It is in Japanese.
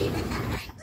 you